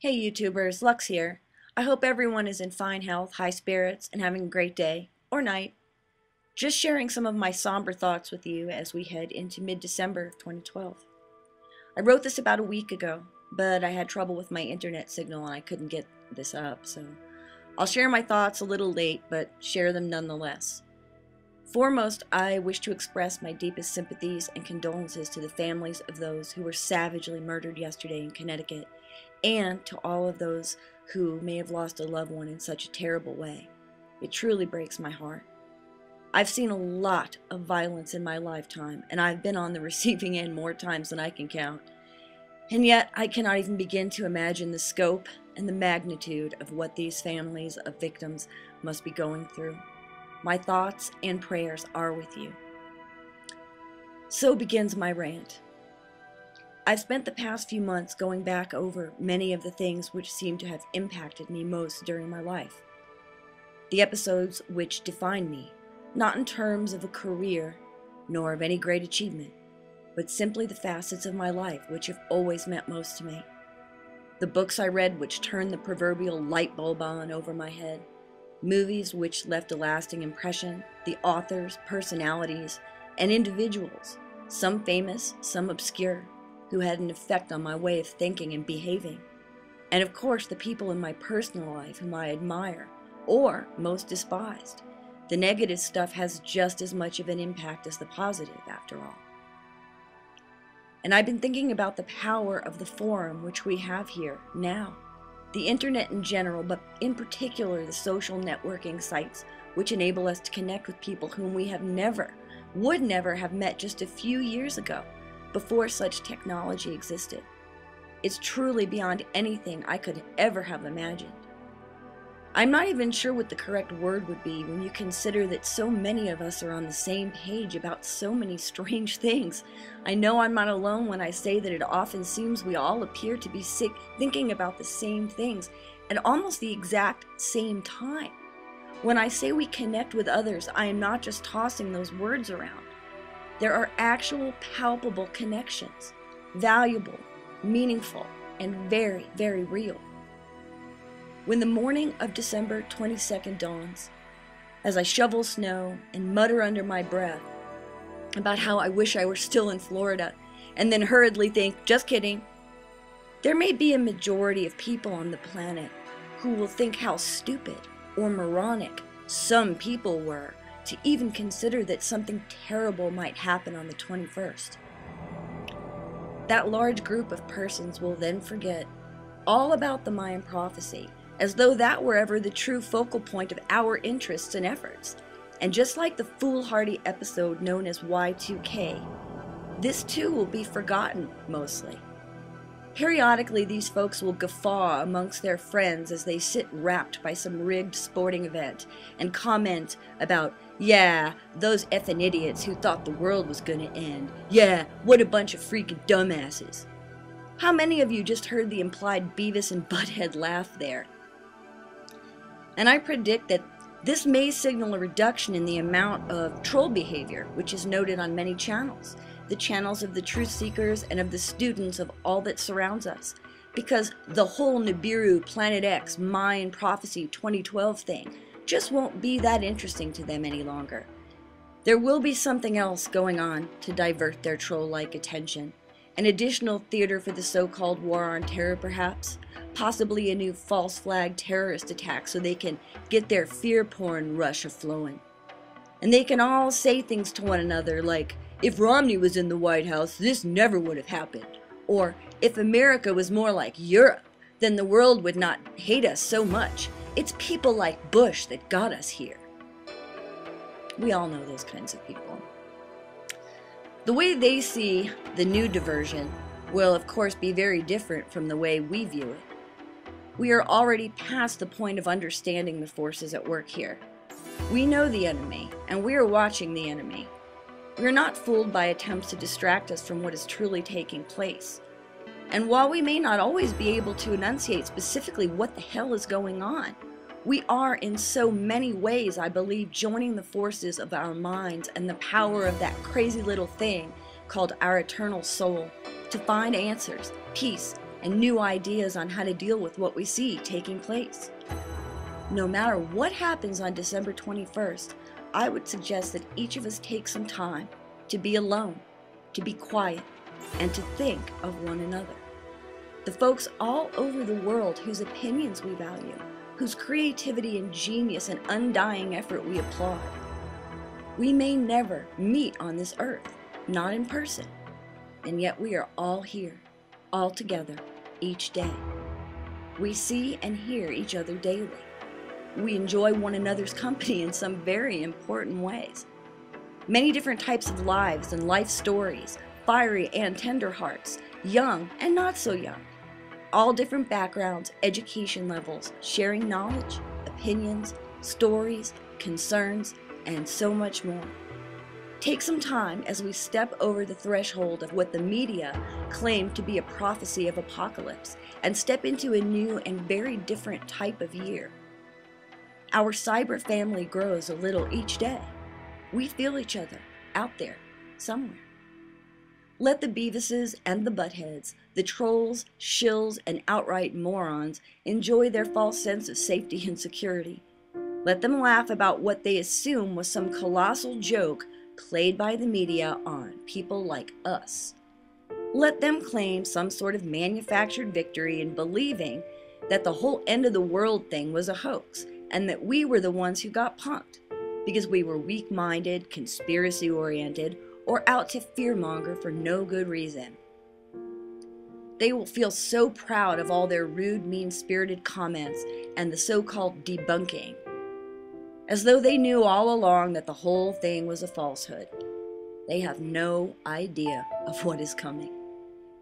Hey YouTubers, Luxe here. I hope everyone is in fine health, high spirits, and having a great day, or night. Just sharing some of my somber thoughts with you as we head into mid-December of 2012. I wrote this about a week ago, but I had trouble with my internet signal and I couldn't get this up, so I'll share my thoughts a little late, but share them nonetheless. Foremost, I wish to express my deepest sympathies and condolences to the families of those who were savagely murdered yesterday in Connecticut and to all of those who may have lost a loved one in such a terrible way. It truly breaks my heart. I've seen a lot of violence in my lifetime, and I've been on the receiving end more times than I can count. And yet, I cannot even begin to imagine the scope and the magnitude of what these families of victims must be going through. My thoughts and prayers are with you. So begins my rant. I've spent the past few months going back over many of the things which seem to have impacted me most during my life. The episodes which define me, not in terms of a career nor of any great achievement, but simply the facets of my life which have always meant most to me. The books I read which turned the proverbial light bulb on over my head, movies which left a lasting impression, the authors, personalities, and individuals, some famous, some obscure, who had an effect on my way of thinking and behaving. And of course, the people in my personal life whom I admire or most despised. The negative stuff has just as much of an impact as the positive, after all. And I've been thinking about the power of the forum which we have here now. The internet in general, but in particular the social networking sites which enable us to connect with people whom we have never, would never have met just a few years ago before such technology existed. It's truly beyond anything I could ever have imagined. I'm not even sure what the correct word would be when you consider that so many of us are on the same page about so many strange things. I know I'm not alone when I say that it often seems we all appear to be sick thinking about the same things at almost the exact same time. When I say we connect with others, I am not just tossing those words around. There are actual palpable connections, valuable, meaningful, and very, very real. When the morning of December 22nd dawns, as I shovel snow and mutter under my breath about how I wish I were still in Florida, and then hurriedly think, just kidding, there may be a majority of people on the planet who will think how stupid or moronic some people were to even consider that something terrible might happen on the 21st. That large group of persons will then forget all about the Mayan prophecy, as though that were ever the true focal point of our interests and efforts. And just like the foolhardy episode known as Y2K, this too will be forgotten mostly. Periodically, these folks will guffaw amongst their friends as they sit rapt by some rigged sporting event and comment about, yeah, those effing idiots who thought the world was gonna end. Yeah, what a bunch of freaking dumbasses. How many of you just heard the implied Beavis and Butthead laugh there? And I predict that this may signal a reduction in the amount of troll behavior, which is noted on many channels the channels of the truth seekers and of the students of all that surrounds us. Because the whole Nibiru, Planet X, Mayan Prophecy 2012 thing just won't be that interesting to them any longer. There will be something else going on to divert their troll like attention. An additional theater for the so called war on terror, perhaps? Possibly a new false flag terrorist attack so they can get their fear porn rush a flowing. And they can all say things to one another like, if Romney was in the White House, this never would have happened. Or, if America was more like Europe, then the world would not hate us so much. It's people like Bush that got us here. We all know those kinds of people. The way they see the new diversion will, of course, be very different from the way we view it. We are already past the point of understanding the forces at work here. We know the enemy, and we are watching the enemy. We are not fooled by attempts to distract us from what is truly taking place. And while we may not always be able to enunciate specifically what the hell is going on, we are in so many ways, I believe, joining the forces of our minds and the power of that crazy little thing called our eternal soul to find answers, peace, and new ideas on how to deal with what we see taking place. No matter what happens on December 21st, I would suggest that each of us take some time to be alone, to be quiet, and to think of one another. The folks all over the world whose opinions we value, whose creativity and genius and undying effort we applaud. We may never meet on this earth, not in person, and yet we are all here, all together, each day. We see and hear each other daily. We enjoy one another's company in some very important ways. Many different types of lives and life stories, fiery and tender hearts, young and not so young. All different backgrounds, education levels, sharing knowledge, opinions, stories, concerns, and so much more. Take some time as we step over the threshold of what the media claim to be a prophecy of apocalypse and step into a new and very different type of year. Our cyber family grows a little each day. We feel each other out there somewhere. Let the Beavises and the Buttheads, the trolls, shills, and outright morons enjoy their false sense of safety and security. Let them laugh about what they assume was some colossal joke played by the media on people like us. Let them claim some sort of manufactured victory in believing that the whole end of the world thing was a hoax and that we were the ones who got punked because we were weak minded, conspiracy oriented, or out to fearmonger for no good reason. They will feel so proud of all their rude, mean spirited comments and the so called debunking, as though they knew all along that the whole thing was a falsehood. They have no idea of what is coming.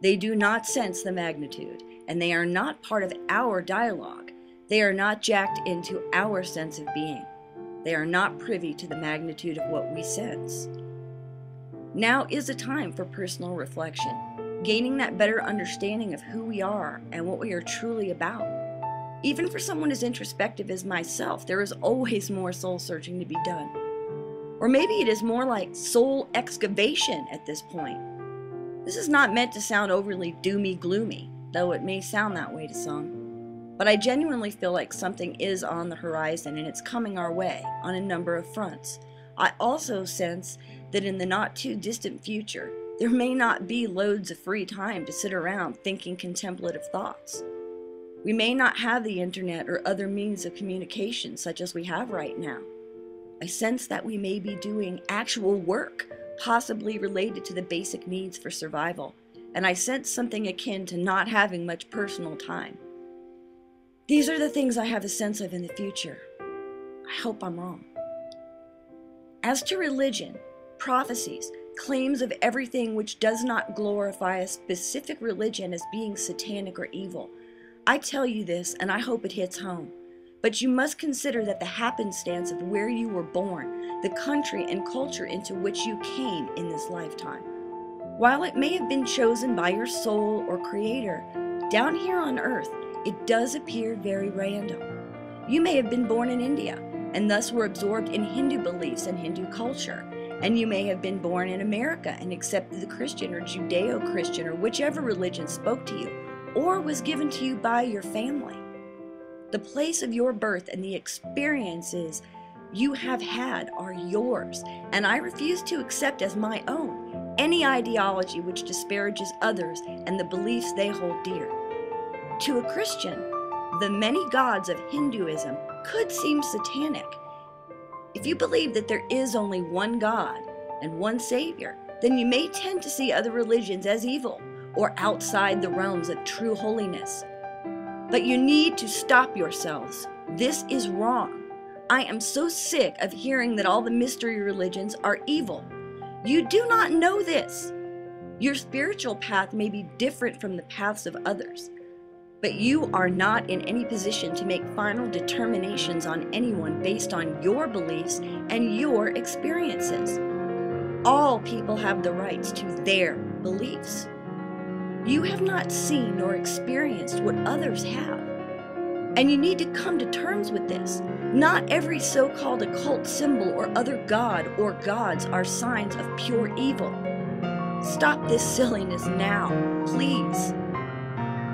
They do not sense the magnitude, and they are not part of our dialogue. They are not jacked into our sense of being. They are not privy to the magnitude of what we sense. Now is a time for personal reflection, gaining that better understanding of who we are and what we are truly about. Even for someone as introspective as myself, there is always more soul searching to be done. Or maybe it is more like soul excavation at this point. This is not meant to sound overly doomy gloomy, though it may sound that way to some. But I genuinely feel like something is on the horizon and it's coming our way on a number of fronts. I also sense that in the not too distant future, there may not be loads of free time to sit around thinking contemplative thoughts. We may not have the internet or other means of communication such as we have right now. I sense that we may be doing actual work, possibly related to the basic needs for survival, and I sense something akin to not having much personal time. These are the things I have a sense of in the future. I hope I'm wrong. As to religion, prophecies, claims of everything which does not glorify a specific religion as being satanic or evil, I tell you this and I hope it hits home. But you must consider that the happenstance of where you were born, the country and culture into which you came in this lifetime. While it may have been chosen by your soul or creator, down here on earth, it does appear very random. You may have been born in India and thus were absorbed in Hindu beliefs and Hindu culture. And you may have been born in America and accepted the Christian or Judeo Christian or whichever religion spoke to you or was given to you by your family. The place of your birth and the experiences you have had are yours, and I refuse to accept as my own any ideology which disparages others and the beliefs they hold dear. To a Christian, the many gods of Hinduism could seem satanic. If you believe that there is only one God and one Savior, then you may tend to see other religions as evil or outside the realms of true holiness. But you need to stop yourselves. This is wrong. I am so sick of hearing that all the mystery religions are evil. You do not know this. Your spiritual path may be different from the paths of others. But you are not in any position to make final determinations on anyone based on your beliefs and your experiences. All people have the rights to their beliefs. You have not seen nor experienced what others have. And you need to come to terms with this. Not every so called occult symbol or other god or gods are signs of pure evil. Stop this silliness now, please.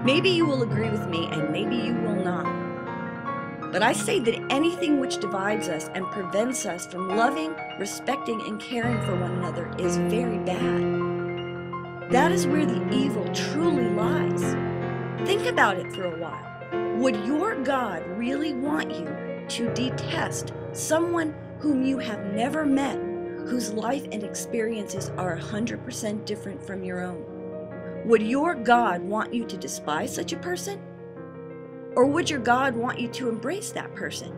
Maybe you will agree with me and maybe you will not. But I say that anything which divides us and prevents us from loving, respecting, and caring for one another is very bad. That is where the evil truly lies. Think about it for a while. Would your God really want you to detest someone whom you have never met, whose life and experiences are 100% different from your own? Would your God want you to despise such a person? Or would your God want you to embrace that person?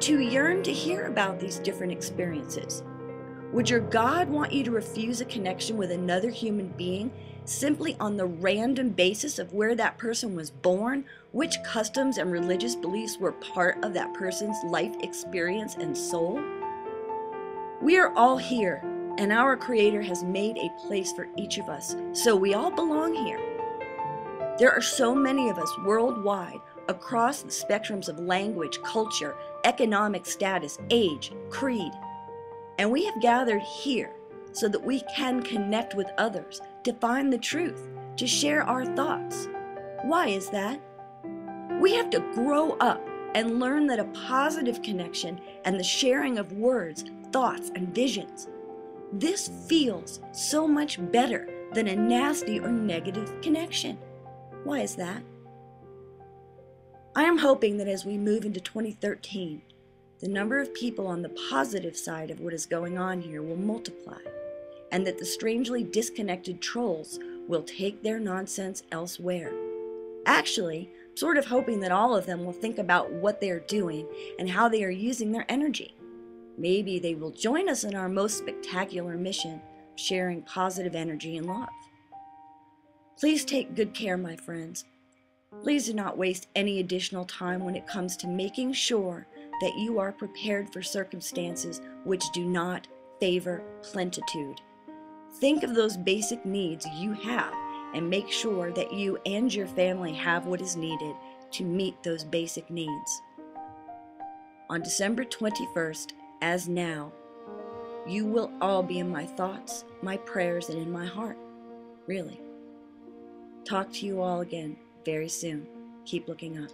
To yearn to hear about these different experiences? Would your God want you to refuse a connection with another human being simply on the random basis of where that person was born, which customs and religious beliefs were part of that person's life experience and soul? We are all here and our Creator has made a place for each of us, so we all belong here. There are so many of us worldwide across the spectrums of language, culture, economic status, age, creed. And we have gathered here so that we can connect with others, to find the truth, to share our thoughts. Why is that? We have to grow up and learn that a positive connection and the sharing of words, thoughts, and visions this feels so much better than a nasty or negative connection. Why is that? I am hoping that as we move into 2013, the number of people on the positive side of what is going on here will multiply, and that the strangely disconnected trolls will take their nonsense elsewhere. Actually, I'm sort of hoping that all of them will think about what they are doing and how they are using their energy. Maybe they will join us in our most spectacular mission, sharing positive energy and love. Please take good care, my friends. Please do not waste any additional time when it comes to making sure that you are prepared for circumstances which do not favor plentitude. Think of those basic needs you have and make sure that you and your family have what is needed to meet those basic needs. On December 21st, as now. You will all be in my thoughts, my prayers, and in my heart. Really. Talk to you all again very soon. Keep looking up.